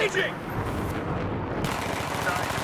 Engaging! Nine.